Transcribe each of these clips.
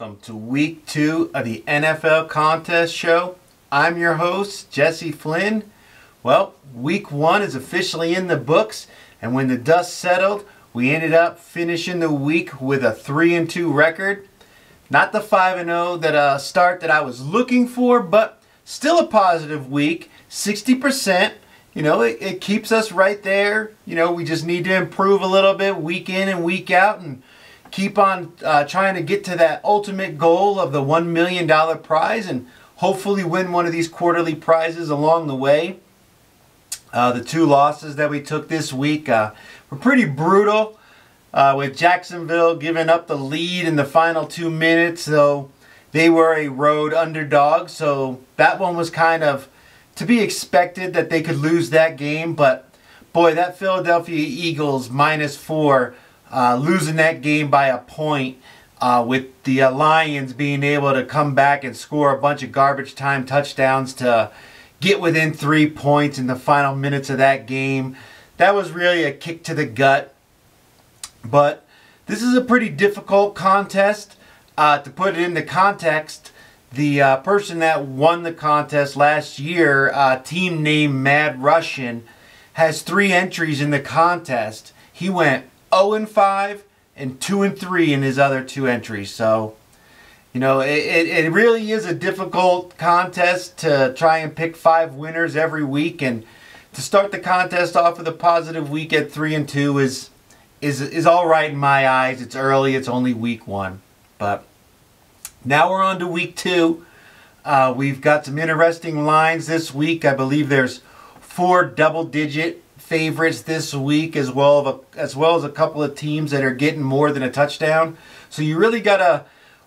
welcome to week two of the NFL Contest Show. I'm your host, Jesse Flynn. Well, week one is officially in the books, and when the dust settled, we ended up finishing the week with a 3 and 2 record. Not the 5 and 0 that uh, start that I was looking for, but still a positive week. 60%. You know, it, it keeps us right there. You know, we just need to improve a little bit week in and week out and keep on uh, trying to get to that ultimate goal of the $1 million prize and hopefully win one of these quarterly prizes along the way. Uh, the two losses that we took this week uh, were pretty brutal, uh, with Jacksonville giving up the lead in the final two minutes. So they were a road underdog. So that one was kind of to be expected that they could lose that game. But boy, that Philadelphia Eagles minus four uh, losing that game by a point uh, with the Lions being able to come back and score a bunch of garbage time touchdowns to get within three points in the final minutes of that game. That was really a kick to the gut. But this is a pretty difficult contest. Uh, to put it into context, the uh, person that won the contest last year, uh, team name Mad Russian, has three entries in the contest. He went 0 and 5 and 2 and 3 in his other two entries. So, you know, it, it, it really is a difficult contest to try and pick five winners every week. And to start the contest off with a positive week at 3 and 2 is, is, is all right in my eyes. It's early, it's only week one. But now we're on to week two. Uh, we've got some interesting lines this week. I believe there's four double digit favorites this week as well as well as a couple of teams that are getting more than a touchdown. So you really got to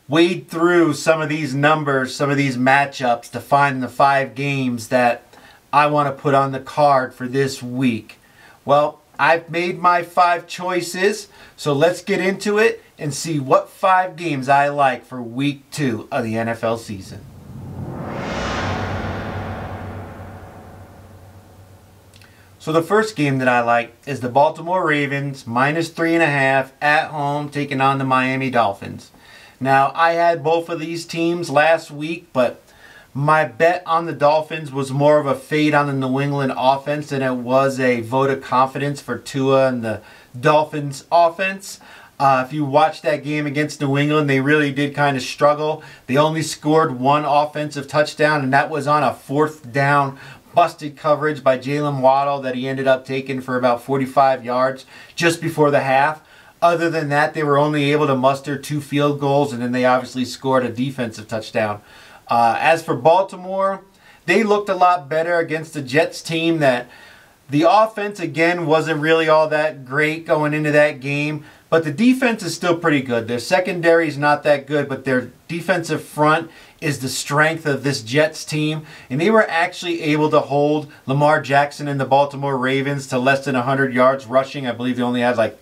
wade through some of these numbers, some of these matchups to find the five games that I want to put on the card for this week. Well, I've made my five choices, so let's get into it and see what five games I like for week two of the NFL season. So the first game that I like is the Baltimore Ravens minus three and a half at home taking on the Miami Dolphins. Now I had both of these teams last week, but my bet on the Dolphins was more of a fade on the New England offense than it was a vote of confidence for Tua and the Dolphins offense. Uh, if you watch that game against New England, they really did kind of struggle. They only scored one offensive touchdown, and that was on a fourth down busted coverage by Jaylen Waddle that he ended up taking for about 45 yards just before the half. Other than that, they were only able to muster two field goals, and then they obviously scored a defensive touchdown. Uh, as for Baltimore, they looked a lot better against the Jets team that the offense, again, wasn't really all that great going into that game. But the defense is still pretty good. Their secondary is not that good, but their defensive front is the strength of this Jets team. And they were actually able to hold Lamar Jackson and the Baltimore Ravens to less than 100 yards rushing. I believe they only had like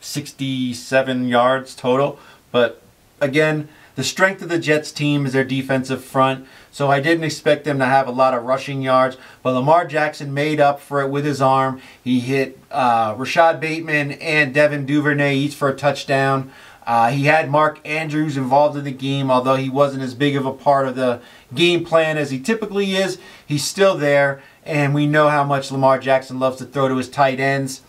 67 yards total. But again, the strength of the Jets team is their defensive front. So I didn't expect them to have a lot of rushing yards. But Lamar Jackson made up for it with his arm. He hit uh, Rashod Bateman and Devin Duvernay each for a touchdown. Uh, he had Mark Andrews involved in the game, although he wasn't as big of a part of the game plan as he typically is. He's still there, and we know how much Lamar Jackson loves to throw to his tight ends.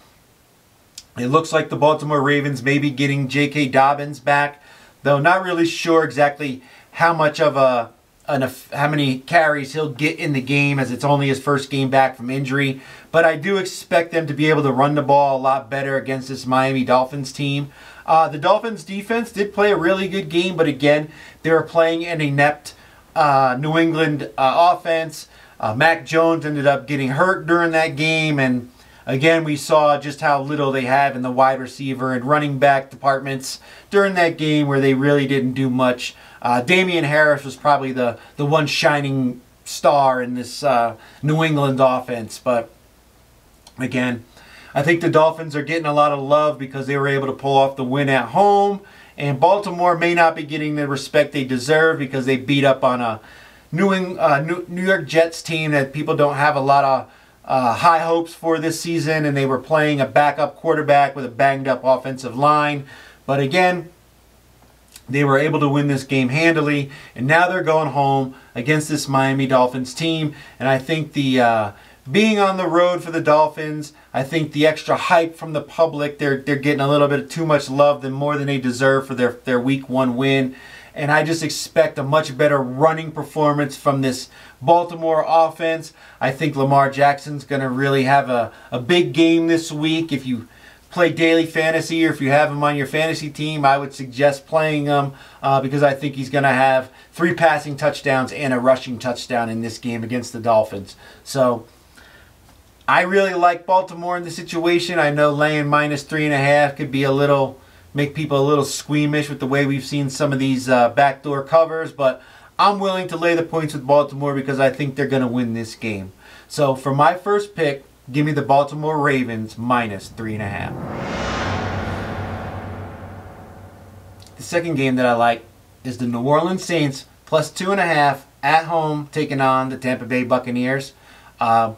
It looks like the Baltimore Ravens may be getting J.K. Dobbins back, though not really sure exactly how much of a how many carries he'll get in the game as it's only his first game back from injury. But I do expect them to be able to run the ball a lot better against this Miami Dolphins team. Uh, the Dolphins defense did play a really good game, but again, they were playing an inept uh, New England uh, offense. Uh, Mac Jones ended up getting hurt during that game, and again, we saw just how little they have in the wide receiver and running back departments during that game where they really didn't do much. Uh, Damien Harris was probably the, the one shining star in this uh, New England offense. But again, I think the Dolphins are getting a lot of love because they were able to pull off the win at home. And Baltimore may not be getting the respect they deserve because they beat up on a New, uh, New York Jets team that people don't have a lot of uh, high hopes for this season. And they were playing a backup quarterback with a banged up offensive line. But again, They were able to win this game handily, and now they're going home against this Miami Dolphins team. And I think the uh, being on the road for the Dolphins, I think the extra hype from the public, they're they're getting a little bit too much love than more than they deserve for their their week one win. And I just expect a much better running performance from this Baltimore offense. I think Lamar Jackson's going to really have a, a big game this week. If you play daily fantasy or if you have him on your fantasy team, I would suggest playing him uh, because I think he's going to have three passing touchdowns and a rushing touchdown in this game against the Dolphins. So I really like Baltimore in the situation. I know laying minus three and a half could be a little make people a little squeamish with the way we've seen some of these uh, backdoor covers, but I'm willing to lay the points with Baltimore because I think they're going to win this game. So for my first pick, give me the Baltimore Ravens minus three and a half. The second game that I like is the New Orleans Saints plus two and a half at home taking on the Tampa Bay Buccaneers. Uh,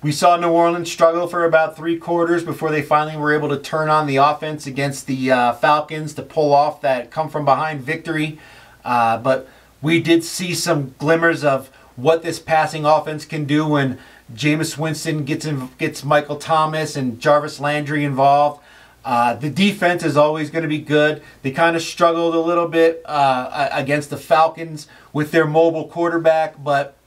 we saw New Orleans struggle for about three quarters before they finally were able to turn on the offense against the uh, Falcons to pull off that come from behind victory. Uh, but we did see some glimmers of what this passing offense can do when Jameis Winston gets in, gets Michael Thomas and Jarvis Landry involved. Uh, the defense is always going to be good. They kind of struggled a little bit uh, against the Falcons with their mobile quarterback, but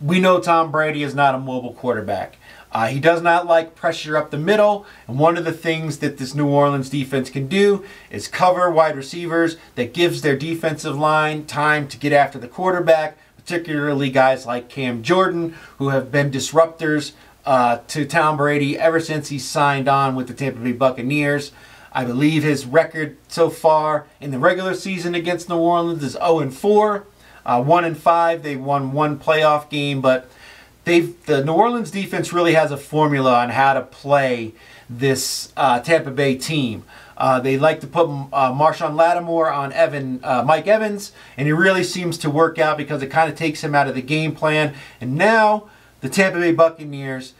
we know Tom Brady is not a mobile quarterback. Uh, he does not like pressure up the middle, and one of the things that this New Orleans defense can do is cover wide receivers that gives their defensive line time to get after the quarterback, particularly guys like Cam Jordan, who have been disruptors uh, to Tom Brady ever since he signed on with the Tampa Bay Buccaneers. I believe his record so far in the regular season against New Orleans is 0 4. Uh, 1 and 5. They won one playoff game, but they've the New Orleans defense really has a formula on how to play this uh, Tampa Bay team. Uh, they like to put uh, Marshon Lattimore on Evan, uh, Mike Evans, and he really seems to work out because it kind of takes him out of the game plan. And now the Tampa Bay Buccaneers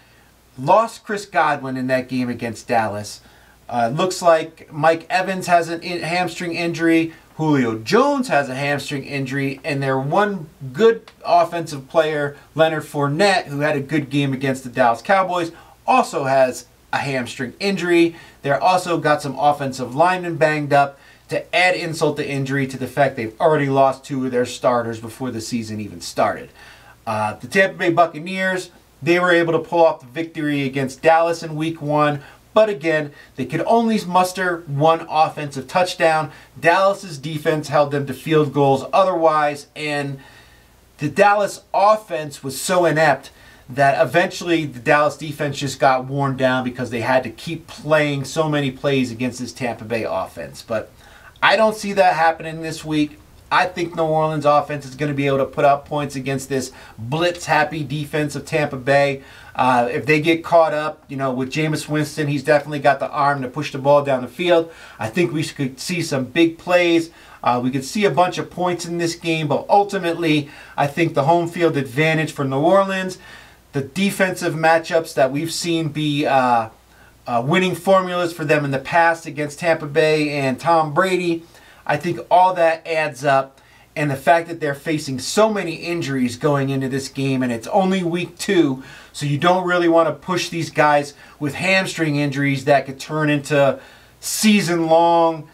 lost Chris Godwin in that game against Dallas. Uh, looks like Mike Evans has a hamstring injury. Julio Jones has a hamstring injury, and their one good offensive player, Leonard Fournette, who had a good game against the Dallas Cowboys, also has a hamstring injury. They're also got some offensive linemen banged up to add insult to injury to the fact they've already lost two of their starters before the season even started. Uh, the Tampa Bay Buccaneers, they were able to pull off the victory against Dallas in week one, but again, they could only muster one offensive touchdown. Dallas's defense held them to field goals otherwise, and the Dallas offense was so inept that eventually the Dallas defense just got worn down because they had to keep playing so many plays against this Tampa Bay offense. But I don't see that happening this week. I think New Orleans offense is going to be able to put up points against this blitz happy defense of Tampa Bay. Uh, if they get caught up, you know, with Jameis Winston, he's definitely got the arm to push the ball down the field. I think we could see some big plays. Uh, we could see a bunch of points in this game, but ultimately, I think the home field advantage for New Orleans, the defensive matchups that we've seen be uh, uh winning formulas for them in the past against Tampa Bay and Tom Brady I think all that adds up. And the fact that they're facing so many injuries going into this game, and it's only week two, so you don't really want to push these guys with hamstring injuries that could turn into season long,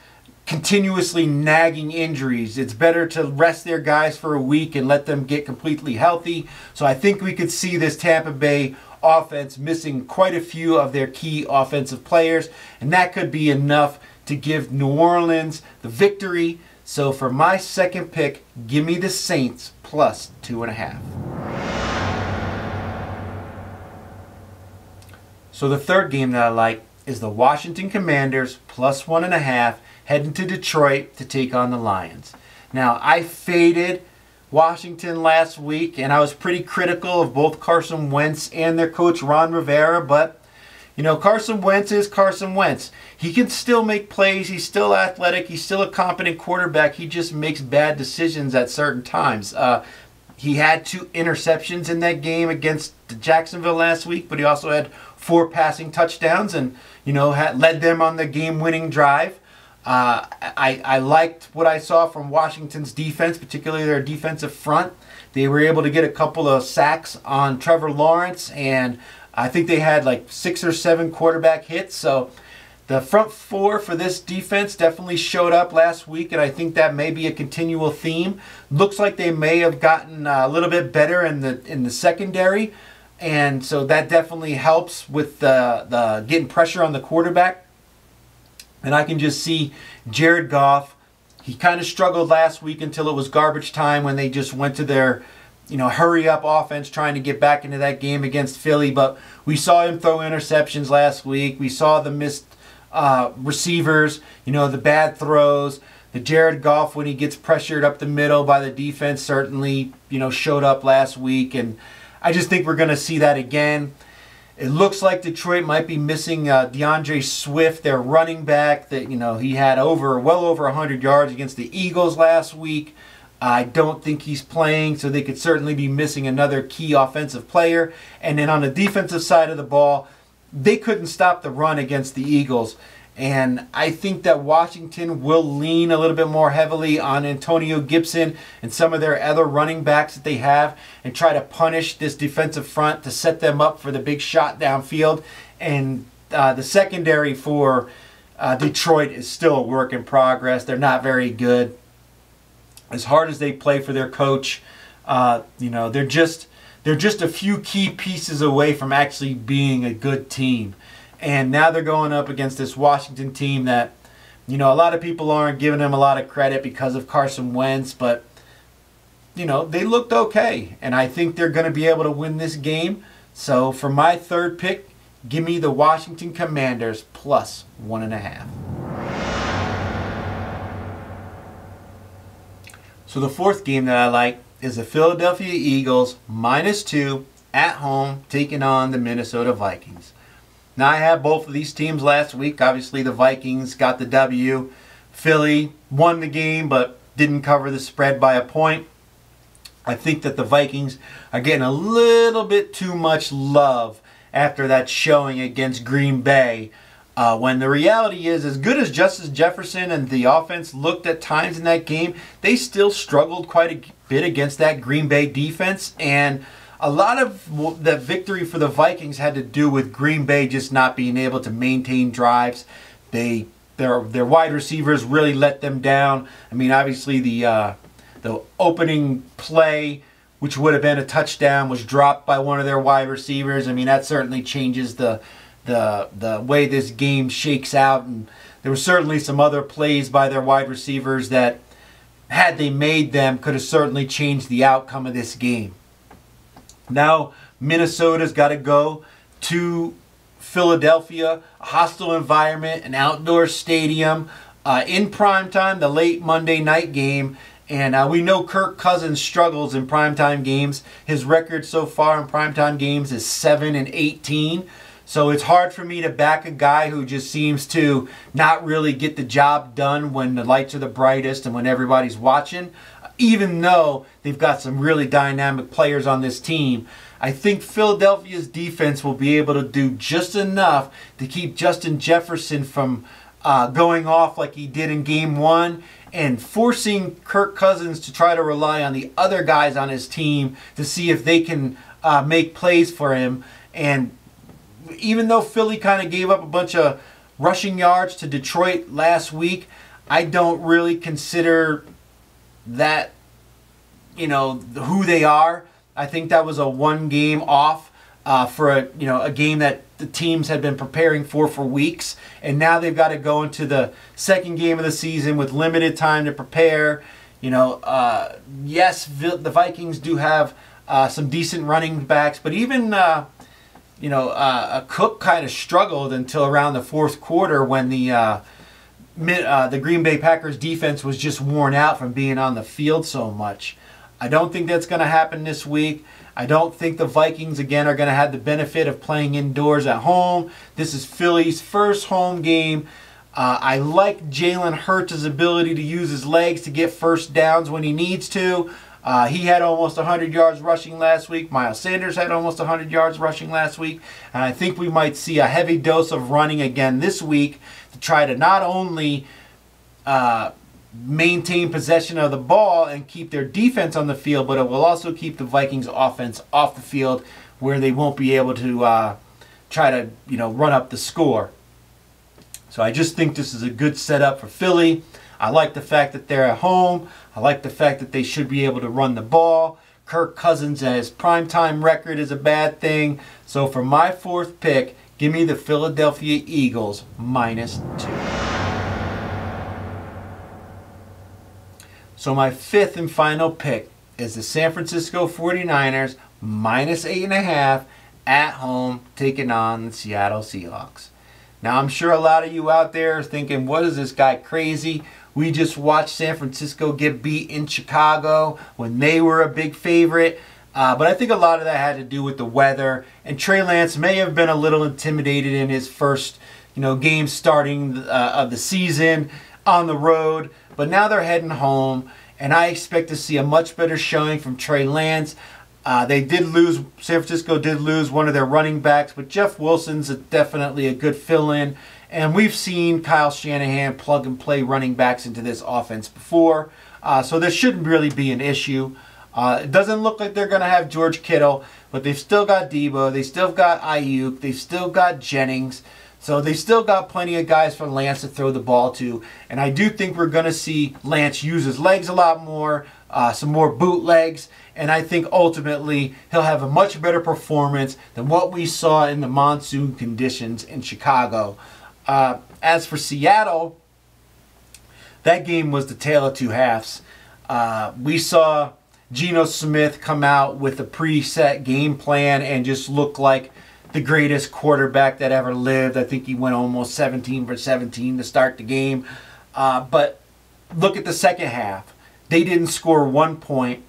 continuously nagging injuries. It's better to rest their guys for a week and let them get completely healthy. So I think we could see this Tampa Bay offense missing quite a few of their key offensive players, and that could be enough to give New Orleans the victory. So for my second pick, give me the Saints plus two and a half. So the third game that I like is the Washington Commanders plus one and a half heading to Detroit to take on the Lions. Now I faded Washington last week and I was pretty critical of both Carson Wentz and their coach Ron Rivera, but you know, Carson Wentz is Carson Wentz. He can still make plays. He's still athletic. He's still a competent quarterback. He just makes bad decisions at certain times. Uh, he had two interceptions in that game against Jacksonville last week, but he also had four passing touchdowns and, you know, had led them on the game winning drive. Uh, I, I liked what I saw from Washington's defense, particularly their defensive front. They were able to get a couple of sacks on Trevor Lawrence, and I think they had like six or seven quarterback hits. So the front four for this defense definitely showed up last week, and I think that may be a continual theme. Looks like they may have gotten uh, a little bit better in the in the secondary, and so that definitely helps with the the getting pressure on the quarterback. And I can just see Jared Goff. He kind of struggled last week until it was garbage time when they just went to their, you know, hurry up offense trying to get back into that game against Philly. But we saw him throw interceptions last week. We saw the missed uh, receivers, you know, the bad throws. The Jared Goff, when he gets pressured up the middle by the defense, certainly, you know, showed up last week. And I just think we're going to see that again. It looks like Detroit might be missing uh, D'Andre Swift, their running back. That you know he had over well over 100 yards against the Eagles last week. I don't think he's playing, so they could certainly be missing another key offensive player. And then on the defensive side of the ball, they couldn't stop the run against the Eagles. And I think that Washington will lean a little bit more heavily on Antonio Gibson and some of their other running backs that they have and try to punish this defensive front to set them up for the big shot downfield. And uh, the secondary for uh, Detroit is still a work in progress. They're not very good. As hard as they play for their coach, uh, you know, they're just they're just a few key pieces away from actually being a good team. And now they're going up against this Washington team that, you know, a lot of people aren't giving them a lot of credit because of Carson Wentz, but, you know, they looked okay. And I think they're going to be able to win this game. So for my third pick, give me the Washington Commanders plus one and a half. So the fourth game that I like is the Philadelphia Eagles minus two at home taking on the Minnesota Vikings. Now, I had both of these teams last week. Obviously, the Vikings got the W. Philly won the game, but didn't cover the spread by a point. I think that the Vikings are getting a little bit too much love after that showing against Green Bay. Uh, when the reality is, as good as Justin Jefferson and the offense looked at times in that game, they still struggled quite a bit against that Green Bay defense. And a lot of the victory for the Vikings had to do with Green Bay just not being able to maintain drives. They their their wide receivers really let them down. I mean, obviously the uh, the opening play, which would have been a touchdown, was dropped by one of their wide receivers. I mean, that certainly changes the the the way this game shakes out. And there were certainly some other plays by their wide receivers that, had they made them, could have certainly changed the outcome of this game. Now Minnesota's got to go to Philadelphia, a hostile environment, an outdoor stadium, uh, in prime time, the late Monday night game. And uh, we know Kirk Cousins struggles in primetime games. His record so far in primetime games is 7 and 18. So it's hard for me to back a guy who just seems to not really get the job done when the lights are the brightest and when everybody's watching even though they've got some really dynamic players on this team. I think Philadelphia's defense will be able to do just enough to keep Justin Jefferson from uh, going off like he did in game one and forcing Kirk Cousins to try to rely on the other guys on his team to see if they can uh, make plays for him. And even though Philly kind of gave up a bunch of rushing yards to Detroit last week, I don't really consider that you know who they are. I think that was a one game off uh, for a you know a game that the teams had been preparing for for weeks, and now they've got to go into the second game of the season with limited time to prepare. You know, uh, yes, the Vikings do have uh, some decent running backs, but even uh, you know uh, a Cook kind of struggled until around the fourth quarter when the uh, uh, the Green Bay Packers defense was just worn out from being on the field so much. I don't think that's going to happen this week. I don't think the Vikings again are going to have the benefit of playing indoors at home. This is Philly's first home game. Uh, I like Jalen Hurts' ability to use his legs to get first downs when he needs to. Uh, he had almost 100 yards rushing last week. Miles Sanders had almost 100 yards rushing last week. And I think we might see a heavy dose of running again this week to try to not only uh, maintain possession of the ball and keep their defense on the field, but it will also keep the Vikings offense off the field where they won't be able to uh, try to you know run up the score. So I just think this is a good setup for Philly. I like the fact that they're at home. I like the fact that they should be able to run the ball. Kirk Cousins as primetime record is a bad thing. So for my fourth pick, give me the Philadelphia Eagles minus two. So my fifth and final pick is the San Francisco 49ers minus eight and a half at home taking on the Seattle Seahawks. Now I'm sure a lot of you out there are thinking, what is this guy crazy? We just watched San Francisco get beat in Chicago when they were a big favorite. Uh, but I think a lot of that had to do with the weather. And Trey Lance may have been a little intimidated in his first, you know, game starting uh, of the season on the road. But now they're heading home, and I expect to see a much better showing from Trey Lance. Uh, they did lose, San Francisco did lose one of their running backs, but Jeff Wilson's a, definitely a good fill in. And we've seen Kyle Shanahan plug and play running backs into this offense before. Uh, so this shouldn't really be an issue. Uh, it doesn't look like they're going to have George Kittle, but they've still got Deebo, they've still got Aiyuk. They've still got Jennings. So they still got plenty of guys for Lance to throw the ball to. And I do think we're going to see Lance use his legs a lot more, uh, some more bootlegs. And I think ultimately he'll have a much better performance than what we saw in the monsoon conditions in Chicago. Uh, as for Seattle, that game was the tale of two halves. Uh, we saw Geno Smith come out with a preset game plan and just look like the greatest quarterback that ever lived. I think he went almost 17 for 17 to start the game. Uh, but look at the second half. They didn't score one point.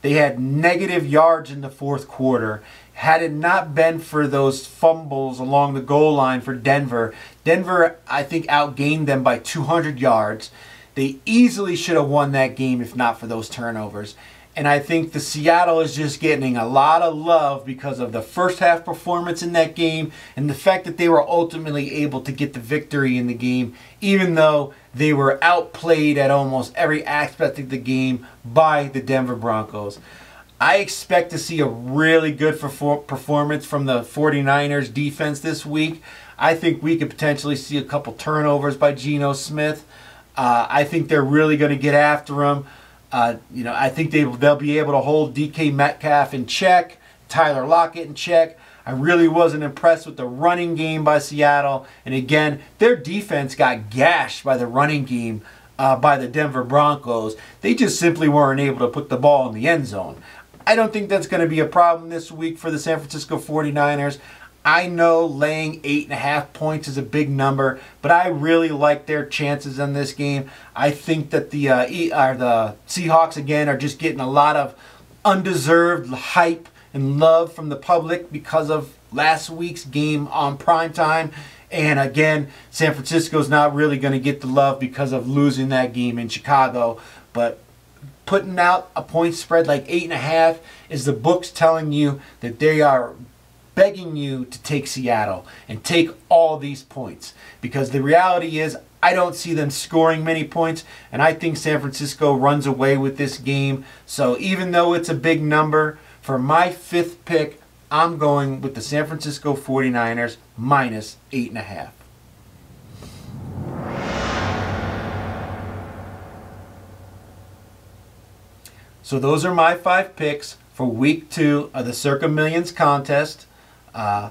They had negative yards in the fourth quarter. Had it not been for those fumbles along the goal line for Denver, Denver, I think, outgained them by 200 yards. They easily should have won that game if not for those turnovers. And I think the Seattle is just getting a lot of love because of the first half performance in that game and the fact that they were ultimately able to get the victory in the game, even though they were outplayed at almost every aspect of the game by the Denver Broncos. I expect to see a really good performance from the 49ers defense this week. I think we could potentially see a couple turnovers by Geno Smith. Uh, I think they're really going to get after him. Uh, you know, I think they they'll be able to hold DK Metcalf in check, Tyler Lockett in check. I really wasn't impressed with the running game by Seattle, and again, their defense got gashed by the running game uh, by the Denver Broncos. They just simply weren't able to put the ball in the end zone. I don't think that's going to be a problem this week for the San Francisco 49ers. I know laying eight and a half points is a big number, but I really like their chances in this game. I think that the uh, uh, the Seahawks again are just getting a lot of undeserved hype and love from the public because of last week's game on prime time. And again, San Francisco's not really going to get the love because of losing that game in Chicago. But putting out a point spread like eight and a half is the books telling you that they are begging you to take Seattle and take all these points because the reality is I don't see them scoring many points and I think San Francisco runs away with this game. So even though it's a big number, for my fifth pick, I'm going with the San Francisco 49ers minus eight and a half. So those are my five picks for week two of the Circa Millions contest. Uh,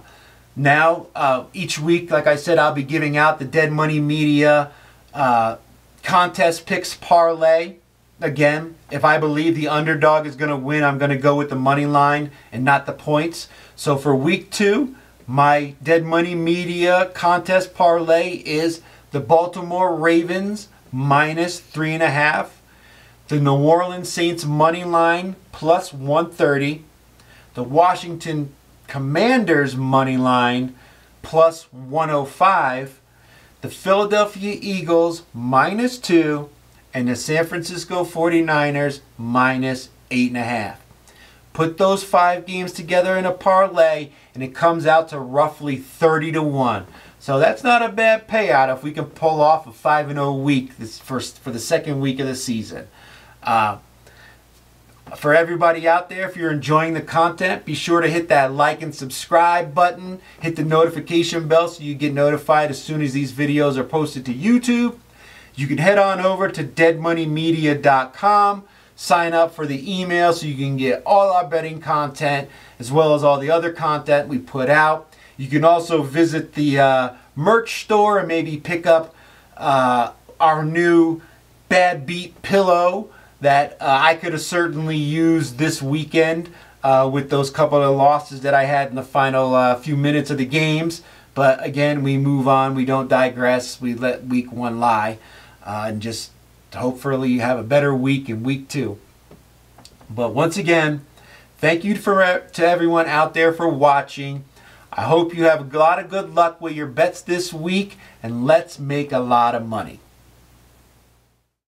now, uh, each week, like I said, I'll be giving out the Dead Money Media uh, contest picks parlay. Again, if I believe the underdog is going to win, I'm going to go with the money line and not the points. So for week two, my Dead Money Media contest parlay is the Baltimore Ravens minus three and a half, the New Orleans Saints money line plus 130, the Washington Commanders money line plus 105, the Philadelphia Eagles minus 2, and the San Francisco 49ers minus 8.5. Put those five games together in a parlay, and it comes out to roughly 30 to 1. So that's not a bad payout if we can pull off a 5 0 week this first for the second week of the season. Uh, for everybody out there, if you're enjoying the content, be sure to hit that like and subscribe button. Hit the notification bell so you get notified as soon as these videos are posted to YouTube. You can head on over to deadmoneymedia.com, sign up for the email so you can get all our betting content as well as all the other content we put out. You can also visit the uh, merch store and maybe pick up uh, our new Bad Beat pillow that uh, I could have certainly used this weekend uh, with those couple of losses that I had in the final uh, few minutes of the games. But again, we move on. We don't digress. We let week one lie, uh, and just hopefully you have a better week in week two. But once again, thank you for to everyone out there for watching. I hope you have a lot of good luck with your bets this week, and let's make a lot of money.